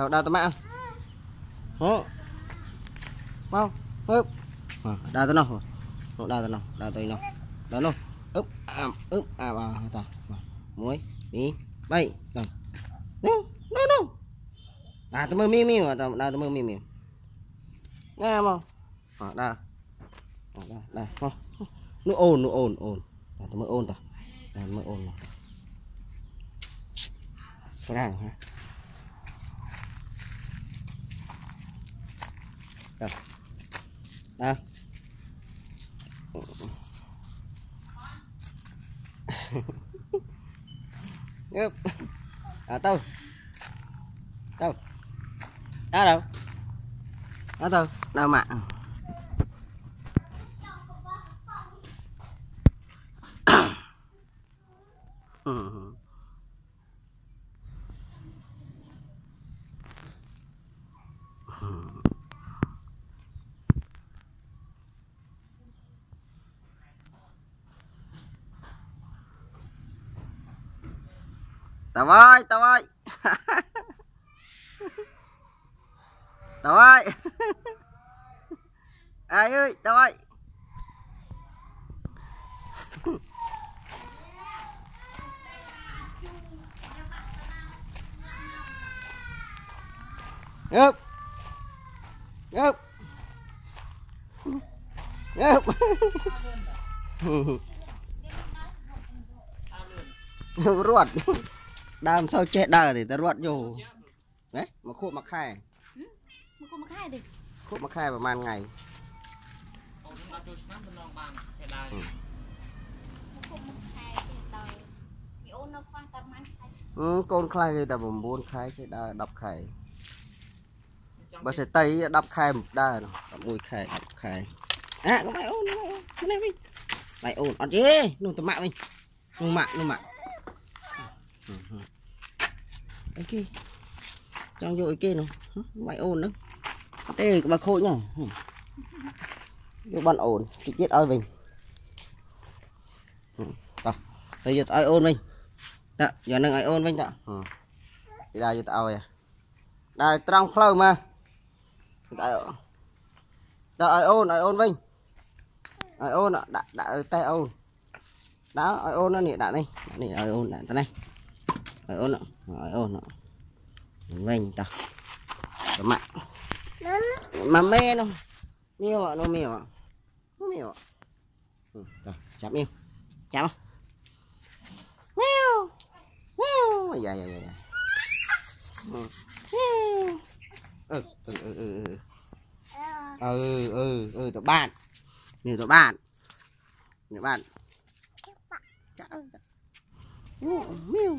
đâu đâu tao mẹ hả mau ướp đào tao nào. Đào tao ờ, nào, đào tao nào. Đào nào. Ướp ám ướp à à ta. Ờ, muối đi bay đào no no no đào tao mơ mi mi, mà tao đào tao mơ mi mi. Nghe không ờ, đào. Đào đào đào nó ồn nó ồn ồn. Đào tao mơ ồn ta. Đào mơ ồn nào. ฝรั่ Đây. Đó. Ngớp. À tao tao Đó đâu? Đó tao đâu mà. Mm-hmm. tao ơi tao ơi. Tao ơi. Ai ơi tao ơi. Ngớp ngớp ngớp ruột. ដើមសូវចេះដើរទេតែរត់យោហ៎មកខួបមួយខែមកខួបមួយខែទេខួបមួយខែប្រហែលថ្ងៃអូនអត់ចូលឆ្នាំតំណងបានចេះដើរមកខួបមួយខែចេះដើរមីអូននៅខ្វះតែប្រហែលខែអឺកូនខ្លះគេតែ9ខែចេះដើរ10ខែបើសេតី10ខែដើរ11ខែ10ខែអាកុំឲ្យអូននេះវិញបាយអូនអត់ទេនោះតម៉ាក់វិញនោះម៉ាក់នោះម៉ាក់ អីគេចង់យកអីគេនោះបាយអូនហ្នឹងទេក្បាលខូចណាយកបានអូនតិចទៀតឲ្យវិញតោះទៅយកឲ្យអូនវិញតាយកនឹងឲ្យអូនវិញតាពីដើរយកទៅឲ្យដើរត្រង់ផ្លូវមកដើរដើរឲ្យអូនឲ្យអូនវិញឲ្យអូនដាក់ដាក់តែអូនដើរឲ្យអូននេះដាក់នេះដាក់នេះឲ្យអូនដាក់ទៅនេះ hỏi ôn nữa hỏi ôn nữa mình tao tao mạnh mà mê nó. Miêu à nó miêu à nó miêu à tao chạm miêu chạm không? Miêu miêu dạ dạ dạ dạ. Ừ. Ừ ừ ừ ừ ừ. Ừ tụi bạn. Nhiều tụi bạn. Nhiều bạn. Miu, miu.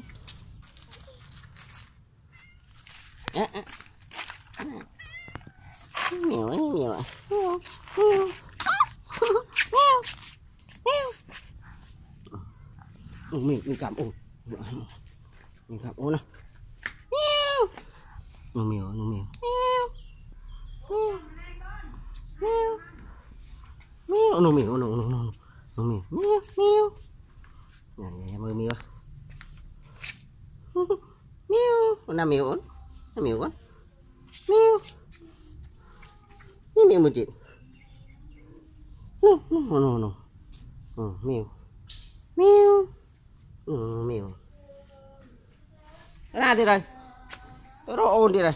Mình mình cảm ơn. Mình cảm ơn nào. Mèo nó mèo. Nó mèo mèo mèo mèo nó mèo. Nó nó nó nó mèo mèo mèo. Nhà nhà mơ mèo. Mèo nó mèo nó mèo quá mèo. Cái mèo một chị no no no no Oh, meow. Meow. ừ, meow. ra đi rồi tôi ôn đi rồi